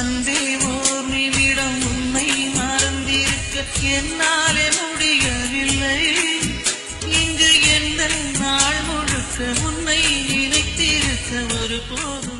அன்பே ஓர் நிமிடம் உன்னை மறந்திருக்க என்னாலே முடியவில்லை. இங்கு என்ன நாள் முழுக்க உன்னை நினைத்திருக்க ஒரு போதும்